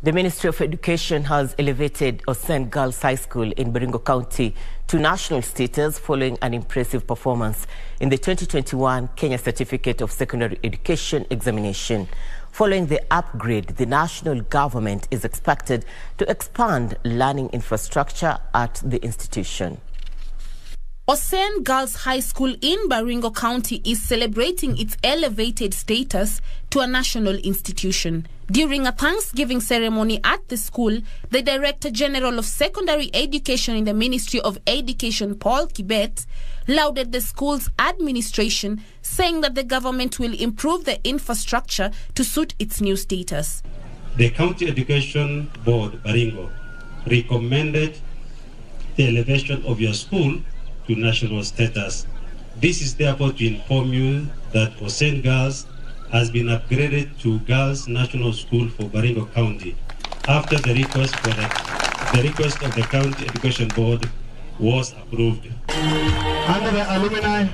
The Ministry of Education has elevated Ossen Girls High School in Baringo County to national status following an impressive performance in the 2021 Kenya Certificate of Secondary Education examination. Following the upgrade, the national government is expected to expand learning infrastructure at the institution. Ossen Girls High School in Baringo County is celebrating its elevated status to a national institution. During a Thanksgiving ceremony at the school, the Director General of Secondary Education in the Ministry of Education, Paul Kibet, lauded the school's administration, saying that the government will improve the infrastructure to suit its new status. The County Education Board, Baringo, recommended the elevation of your school to national status. This is therefore to inform you that Ossen Girls has been upgraded to Girls National School for Baringo County after the request for the, the request of the County Education Board was approved. Under the alumni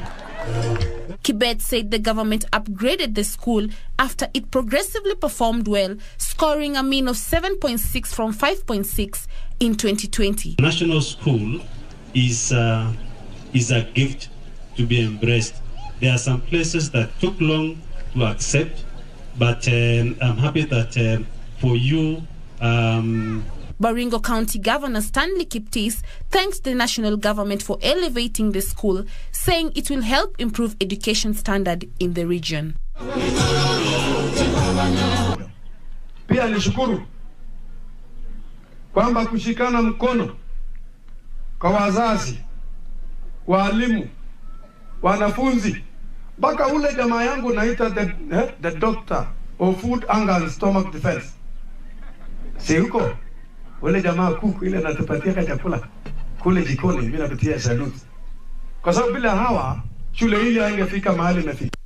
Kibet said the government upgraded the school after it progressively performed well, scoring a mean of 7.6 from 5.6 in 2020. National school is uh, is a gift to be embraced. There are some places that took long to accept, but um, I'm happy that um, for you. Um, Baringo County Governor Stanley Kiptis thanks the national government for elevating the school, saying it will help improve education standard in the region. pia nishukuru kwamba kushikana mkono kwa wazazi, walimu, wanafunzi mpaka ule jamaa yangu naita the, eh, the doctor of food anger and stomach defense, si huko ule jamaa kuku ile natupatia chakula kule jikoni, mimi napitia salute, kwa sababu bila hawa shule hili haingefika mahali imefika.